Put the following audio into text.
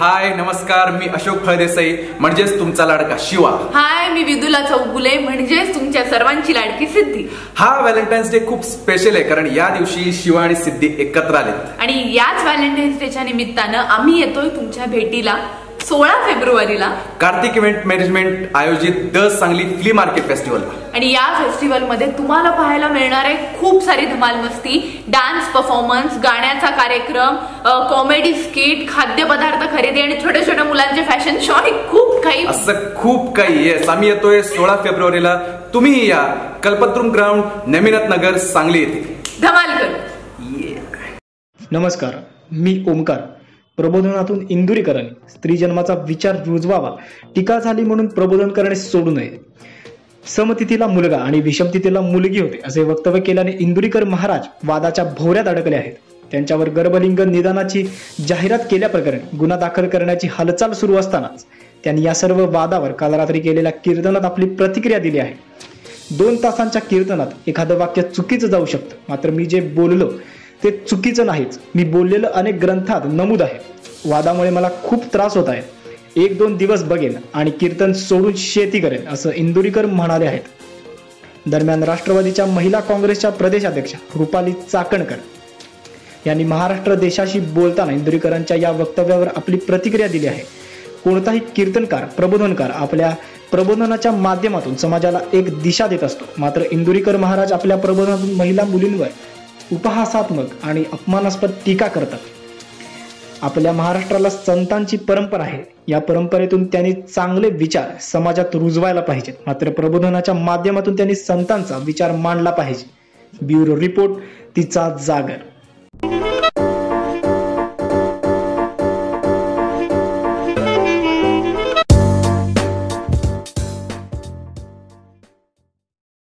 हाय नमस्कार मी अशोक फळदेसाई म्हणजेच तुमचा लाडका शिवा. हाय मी विदुला चौगुले म्हणजेच तुमच्या सर्वांची लाडकी सिद्धी. हा व्हॅलेंटाईन्स डे खूप स्पेशल आहे कारण या दिवशी शिवा आणि सिद्धी एकत्र आलेत. आणि याच व्हॅलेंटाईन्स डेच्या निमित्तानं आम्ही येतोय तुमच्या भेटीला. सोळा फेब्रुवारीला कार्तिक इव्हेंट मॅनेजमेंट आयोजित the Sangli flea market festival आणि या फेस्टिवलमध्ये तुम्हाला पाहायला मिळणार आहे खूप सारी धमाल मस्ती डान्स परफॉर्मन्स गाण्याचा कार्यक्रम कॉमेडी स्किट खाद्यपदार्थ खरेदी आणि छोट्या छोट्या मुलांचे फॅशन शो आणि खूप काही. असं खूप काही येस आम्ही येतोय सोळा फेब्रुवारीला. तुम्ही या कल्पद्रुम ग्राउंड नेमिनाथ नगर सांगली येथे. धमाल करू. नमस्कार मी ओमकार. प्रबोधनातून इंदुरी करणे. स्त्री जन्माचा विचार रुजवावा टीका झाली म्हणून प्रबोधन करणे सोडू नये. समतिथीला मुलगा आणि विषमतिथीला मुलगी होते असे वक्तव्य केल्याने इंदुरीकर महाराज वादाच्या भोवऱ्यात अडकले आहेत. त्यांच्यावर गर्भलिंग निदानाची जाहिरात केल्याप्रकरणी गुन्हा दाखल करण्याची हालचाल सुरू असतानाच त्यांनी या सर्व वादावर काल रात्री केलेल्या कीर्तनात आपली प्रतिक्रिया दिली आहे. दोन तासांच्या कीर्तनात एखादं वाक्य चुकीचं जाऊ शकतं. मात्र मी जे बोललो ते चुकीचं नाहीच. मी बोललेलं अनेक ग्रंथात नमूद आहे. वादामुळे मला खूप त्रास होत आहे. एक दोन दिवस बघेन आणि कीर्तन सोडून शेती करेन असं इंदुरीकर म्हणाले आहेत. दरम्यान राष्ट्रवादीच्या महिला काँग्रेसच्या प्रदेशाध्यक्षा रुपाली चाकणकर यांनी महाराष्ट्र देशाशी बोलताना इंदुरीकरांच्या या वक्तव्यावर आपली प्रतिक्रिया दिली आहे. कोणताही कीर्तनकार प्रबोधनकार आपल्या प्रबोधनाच्या माध्यमातून समाजाला एक दिशा देत असतो. मात्र इंदुरीकर महाराज आपल्या प्रबोधनातून महिला मुलींवर उपहासात्मक आणि अपमानास्पद टीका करतात. आपल्या महाराष्ट्राला संतांची परंपरा आहे. या परंपरेतून त्यांनी चांगले विचार समाजात रुजवायला पाहिजेत. मात्र प्रबोधनाच्या माध्यमातून त्यांनी संतांचा विचार मांडला पाहिजे. ब्युरो रिपोर्ट तिचा जागर.